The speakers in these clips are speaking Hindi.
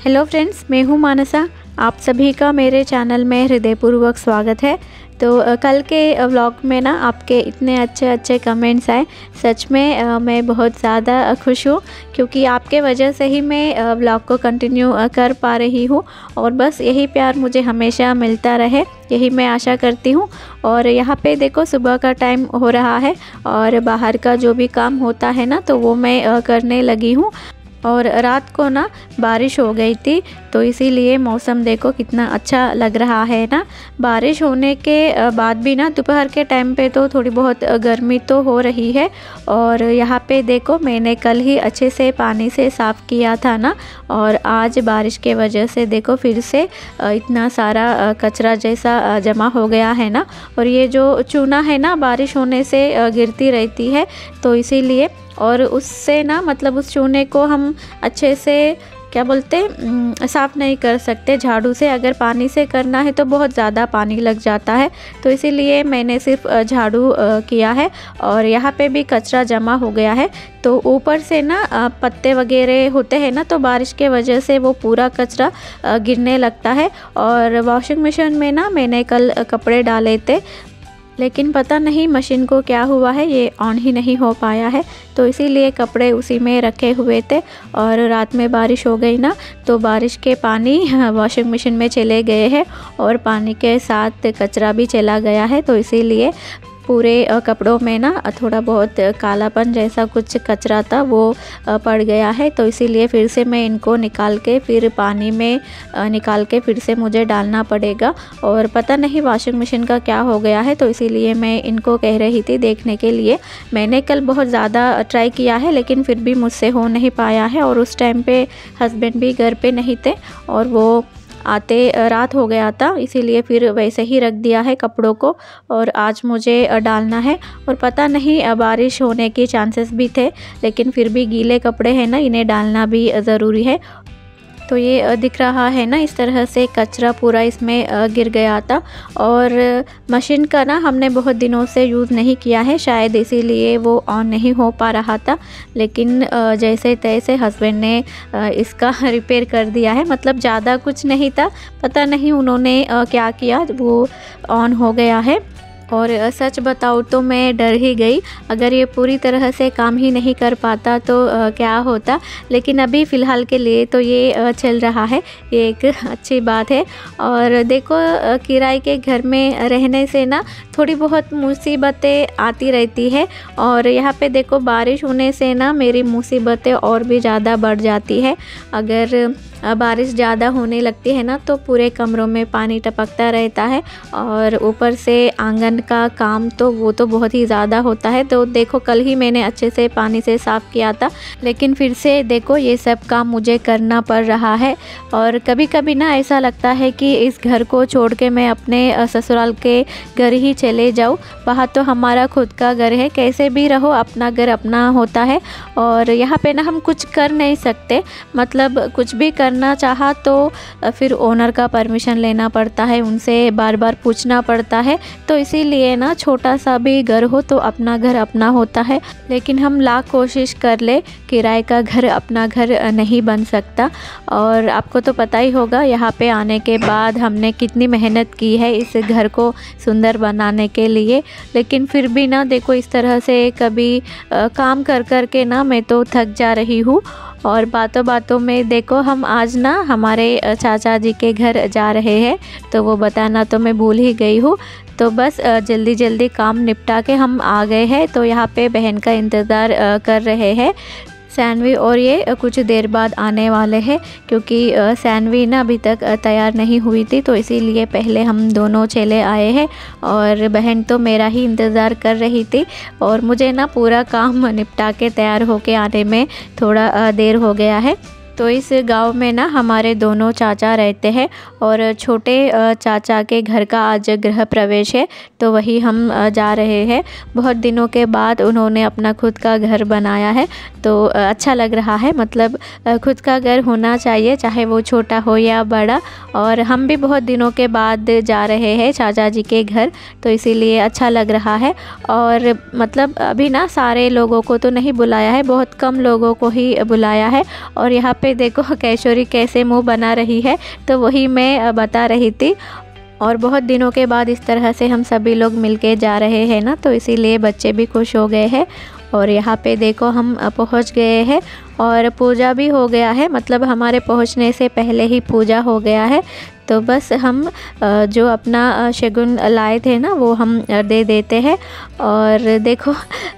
हेलो फ्रेंड्स मैं हूँ मानसा। आप सभी का मेरे चैनल में हृदयपूर्वक स्वागत है। तो कल के व्लॉग में ना आपके इतने अच्छे अच्छे कमेंट्स आए। सच में मैं बहुत ज़्यादा खुश हूँ क्योंकि आपके वजह से ही मैं व्लॉग को कंटिन्यू कर पा रही हूँ। और बस यही प्यार मुझे हमेशा मिलता रहे, यही मैं आशा करती हूँ। और यहाँ पे देखो, सुबह का टाइम हो रहा है और बाहर का जो भी काम होता है ना तो वो मैं करने लगी हूँ। और रात को ना बारिश हो गई थी तो इसीलिए मौसम देखो कितना अच्छा लग रहा है ना। बारिश होने के बाद भी ना दोपहर के टाइम पे तो थोड़ी बहुत गर्मी तो हो रही है। और यहाँ पे देखो मैंने कल ही अच्छे से पानी से साफ़ किया था ना, और आज बारिश के वजह से देखो फिर से इतना सारा कचरा जैसा जमा हो गया है ना। और ये जो चूना है ना बारिश होने से गिरती रहती है तो इसीलिए और उससे ना मतलब उस चूने को हम अच्छे से, क्या बोलते साफ़ नहीं कर सकते। झाड़ू से अगर पानी से करना है तो बहुत ज़्यादा पानी लग जाता है। तो इसीलिए मैंने सिर्फ़ झाड़ू किया है और यहाँ पे भी कचरा जमा हो गया है। तो ऊपर से ना पत्ते वगैरह होते हैं ना तो बारिश के वजह से वो पूरा कचरा गिरने लगता है। और वॉशिंग मशीन में ना, मैंने कल कपड़े डाले थे लेकिन पता नहीं मशीन को क्या हुआ है, ये ऑन ही नहीं हो पाया है। तो इसीलिए कपड़े उसी में रखे हुए थे और रात में बारिश हो गई ना तो बारिश के पानी वॉशिंग मशीन में चले गए हैं और पानी के साथ कचरा भी चला गया है। तो इसीलिए पूरे कपड़ों में ना थोड़ा बहुत कालापन जैसा कुछ कचरा था, वो पड़ गया है। तो इसीलिए फिर से मैं इनको निकाल के फिर पानी में निकाल के फिर से मुझे डालना पड़ेगा। और पता नहीं वॉशिंग मशीन का क्या हो गया है तो इसीलिए मैं इनको कह रही थी देखने के लिए। मैंने कल बहुत ज़्यादा ट्राई किया है, लेकिन फिर भी मुझसे हो नहीं पाया है और उस टाइम पे हस्बैंड भी घर पे नहीं थे और वो आते रात हो गया था, इसीलिए फिर वैसे ही रख दिया है कपड़ों को और आज मुझे डालना है और पता नहीं बारिश होने के चांसेस भी थे, लेकिन फिर भी गीले कपड़े हैं ना, इन्हें डालना भी ज़रूरी है तो ये दिख रहा है ना, इस तरह से कचरा पूरा इसमें गिर गया था। और मशीन का ना हमने बहुत दिनों से यूज़ नहीं किया है, शायद इसीलिए वो ऑन नहीं हो पा रहा था। लेकिन जैसे तैसे हस्बैंड ने इसका रिपेयर कर दिया है। मतलब ज़्यादा कुछ नहीं था, पता नहीं उन्होंने क्या किया, वो ऑन हो गया है। और सच बताऊँ तो मैं डर ही गई। अगर ये पूरी तरह से काम ही नहीं कर पाता तो क्या होता? लेकिन अभी फ़िलहाल के लिए तो ये चल रहा है। ये एक अच्छी बात है। और देखो किराए के घर में रहने से ना थोड़ी बहुत मुसीबतें आती रहती है। और यहाँ पे देखो, बारिश होने से ना मेरी मुसीबतें और भी ज़्यादा बढ़ जाती है। अगर बारिश ज़्यादा होने लगती है ना तो पूरे कमरों में पानी टपकता रहता है और ऊपर से आँगन का काम तो वो तो बहुत ही ज़्यादा होता है। तो देखो, कल ही मैंने अच्छे से पानी से साफ़ किया था, लेकिन फिर से देखो, ये सब काम मुझे करना पड़ रहा है। और कभी कभी ना ऐसा लगता है कि इस घर को छोड़ के मैं अपने ससुराल के घर ही चले जाऊँ। वहाँ तो हमारा खुद का घर है, कैसे भी रहो, अपना घर अपना होता है। और यहाँ पे ना हम कुछ कर नहीं सकते मतलब कुछ भी करना चाहा तो फिर ओनर का परमिशन लेना पड़ता है उनसे बार बार पूछना पड़ता है। तो इसीलिए ना छोटा सा भी घर हो तो अपना घर अपना होता है। लेकिन हम लाख कोशिश कर ले किराए का घर अपना घर नहीं बन सकता। और आपको तो पता ही होगा यहाँ पे आने के बाद हमने कितनी मेहनत की है इस घर को सुंदर बनाने के लिए। लेकिन फिर भी ना देखो इस तरह से कभी अ, काम कर कर के ना मैं तो थक जा रही हूँ। और बातों बातों में देखो, हम आज ना हमारे चाचा जी के घर जा रहे हैं तो वो बताना तो मैं भूल ही गई हूँ। तो बस जल्दी जल्दी काम निपटा के हम आ गए हैं तो यहाँ पे बहन का इंतज़ार कर रहे हैं। सैनवी और ये कुछ देर बाद आने वाले हैं क्योंकि सैनवी ना अभी तक तैयार नहीं हुई थी तो इसीलिए पहले हम दोनों चले आए हैं और बहन तो मेरा ही इंतज़ार कर रही थी और मुझे ना पूरा काम निपटा के तैयार होके आने में थोड़ा देर हो गया है। तो इस गाँव में ना हमारे दोनों चाचा रहते हैं और छोटे चाचा के घर का आज गृह प्रवेश है तो वही हम जा रहे हैं। बहुत दिनों के बाद उन्होंने अपना खुद का घर बनाया है तो अच्छा लग रहा है। मतलब खुद का घर होना चाहिए, चाहे वो छोटा हो या बड़ा। और हम भी बहुत दिनों के बाद जा रहे हैं चाचा जी के घर तो इसीलिए अच्छा लग रहा है। और मतलब अभी ना सारे लोगों को तो नहीं बुलाया है, बहुत कम लोगों को ही बुलाया है। और यहाँ पे पे देखो कैशोरी कैसे मुँह बना रही है। तो वही मैं बता रही थी। और बहुत दिनों के बाद इस तरह से हम सभी लोग मिलके जा रहे हैं ना तो इसीलिए बच्चे भी खुश हो गए हैं। और यहाँ पे देखो हम पहुँच गए हैं। और पूजा भी हो गया है मतलब हमारे पहुँचने से पहले ही पूजा हो गया है। तो बस हम जो अपना शगुन लाए थे ना, वो हम दे देते हैं। और देखो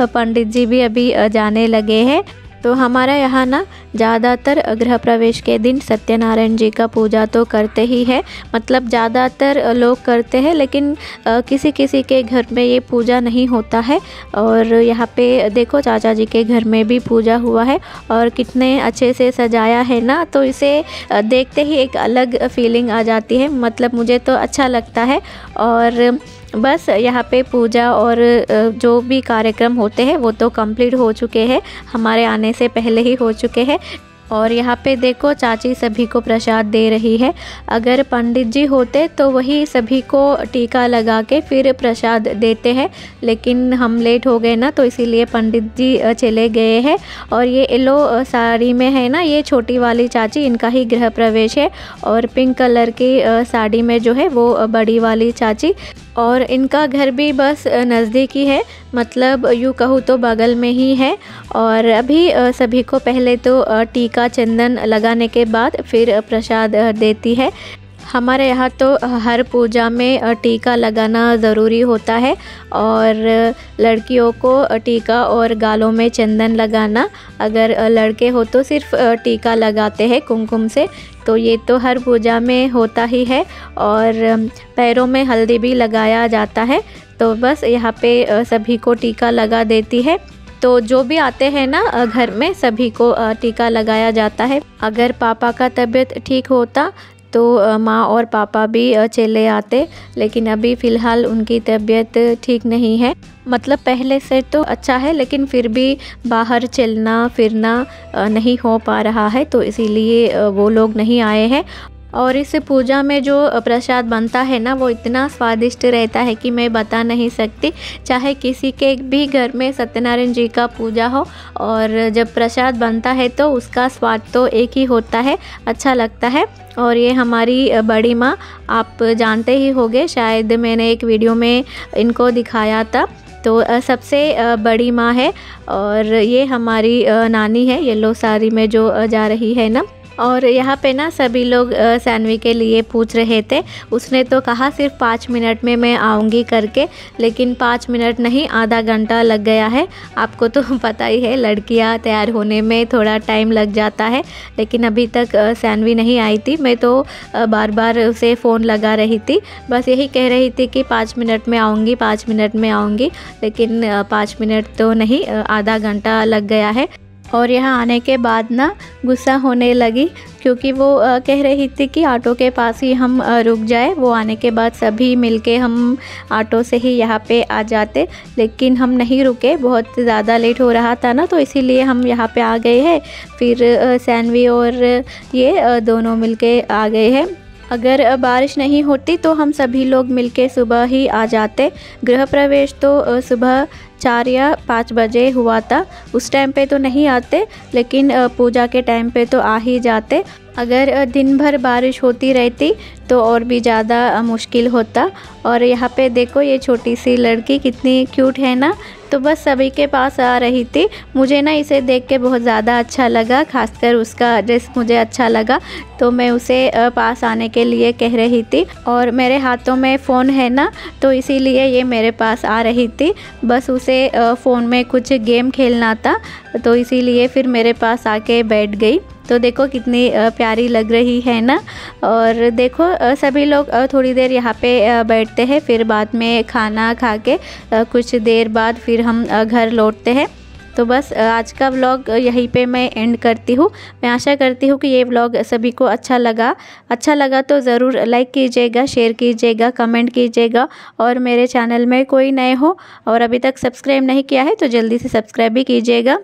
पंडित जी भी अभी जाने लगे हैं। तो हमारा यहाँ ना ज़्यादातर गृह प्रवेश के दिन सत्यनारायण जी का पूजा तो करते ही है। मतलब ज़्यादातर लोग करते हैं, लेकिन किसी किसी के घर में ये पूजा नहीं होता है। और यहाँ पे देखो चाचा जी के घर में भी पूजा हुआ है और कितने अच्छे से सजाया है ना तो इसे देखते ही एक अलग फीलिंग आ जाती है। मतलब मुझे तो अच्छा लगता है। और बस यहाँ पे पूजा और जो भी कार्यक्रम होते हैं, वो तो कंप्लीट हो चुके हैं। हमारे आने से पहले ही हो चुके हैं। और यहाँ पे देखो, चाची सभी को प्रसाद दे रही है। अगर पंडित जी होते तो वही सभी को टीका लगा के फिर प्रसाद देते हैं। लेकिन हम लेट हो गए ना तो इसीलिए पंडित जी चले गए हैं। और ये येलो साड़ी में है ना, ये छोटी वाली चाची, इनका ही गृह प्रवेश है। और पिंक कलर की साड़ी में जो है वो बड़ी वाली चाची। और इनका घर भी बस नज़दीक ही है। मतलब यूँ कहूँ तो बगल में ही है। और अभी सभी को पहले तो टीका चंदन लगाने के बाद फिर प्रसाद देती है। हमारे यहाँ तो हर पूजा में टीका लगाना ज़रूरी होता है और लड़कियों को टीका और गालों में चंदन लगाना। अगर लड़के हो तो सिर्फ़ टीका लगाते हैं कुमकुम से तो ये तो हर पूजा में होता ही है और पैरों में हल्दी भी लगाया जाता है। तो बस यहाँ पे सभी को टीका लगा देती है। तो जो भी आते हैं ना घर में, सभी को टीका लगाया जाता है। अगर पापा का तबीयत ठीक होता तो माँ और पापा भी चले आते, लेकिन अभी फ़िलहाल उनकी तबीयत ठीक नहीं है। मतलब पहले से तो अच्छा है, लेकिन फिर भी बाहर चलना, फिरना नहीं हो पा रहा है तो इसीलिए वो लोग नहीं आए हैं। और इस पूजा में जो प्रसाद बनता है ना, वो इतना स्वादिष्ट रहता है कि मैं बता नहीं सकती। चाहे किसी के भी घर में सत्यनारायण जी का पूजा हो और जब प्रसाद बनता है तो उसका स्वाद तो एक ही होता है अच्छा लगता है। और ये हमारी बड़ी माँ, आप जानते ही होंगे, शायद मैंने एक वीडियो में इनको दिखाया था। तो सबसे बड़ी माँ है और ये हमारी नानी है, येलो साड़ी में जो जा रही है ना। और यहाँ पे ना सभी लोग सैनवी के लिए पूछ रहे थे। उसने तो कहा, सिर्फ़ पाँच मिनट में मैं आऊँगी करके, लेकिन पाँच मिनट नहीं, आधा घंटा लग गया है। आपको तो पता ही है, लड़कियाँ तैयार होने में थोड़ा टाइम लग जाता है। लेकिन अभी तक सैनवी नहीं आई थी। मैं तो बार बार उसे फ़ोन लगा रही थी। बस यही कह रही थी कि पाँच मिनट में आऊँगी, पाँच मिनट में आऊँगी। लेकिन पाँच मिनट तो नहीं आधा घंटा लग गया है। और यहाँ आने के बाद ना गुस्सा होने लगी, क्योंकि वो कह रही थी कि ऑटो के पास ही हम रुक जाए। वो आने के बाद सभी मिलके हम ऑटो से ही यहाँ पे आ जाते, लेकिन हम नहीं रुके। बहुत ज़्यादा लेट हो रहा था ना तो इसीलिए हम यहाँ पे आ गए हैं। फिर सैनवी और ये दोनों मिलके आ गए हैं। अगर बारिश नहीं होती तो हम सभी लोग मिलके सुबह ही आ जाते। गृह प्रवेश तो सुबह चार या पाँच बजे हुआ था। उस टाइम पे तो नहीं आते, लेकिन पूजा के टाइम पे तो आ ही जाते। अगर दिन भर बारिश होती रहती तो और भी ज़्यादा मुश्किल होता। और यहाँ पे देखो, ये छोटी सी लड़की कितनी क्यूट है ना? तो बस सभी के पास आ रही थी। मुझे ना इसे देख के बहुत ज़्यादा अच्छा लगा, खासकर उसका ड्रेस मुझे अच्छा लगा। तो मैं उसे पास आने के लिए कह रही थी। और मेरे हाथों में फ़ोन है ना? तो इसीलिए ये मेरे पास आ रही थी। बस उसे फ़ोन में कुछ गेम खेलना था तो इसीलिए फिर मेरे पास आके बैठ गई। तो देखो कितनी प्यारी लग रही है ना? और देखो सभी लोग थोड़ी देर यहाँ पे बैठते हैं, फिर बाद में खाना खा के कुछ देर बाद फिर हम घर लौटते हैं। तो बस आज का व्लॉग यहीं पे मैं एंड करती हूँ। मैं आशा करती हूँ कि ये व्लॉग सभी को अच्छा लगा। अच्छा लगा तो ज़रूर लाइक कीजिएगा शेयर कीजिएगा कमेंट कीजिएगा और मेरे चैनल में कोई नए हो और अभी तक सब्सक्राइब नहीं किया है तो जल्दी से सब्सक्राइब भी कीजिएगा।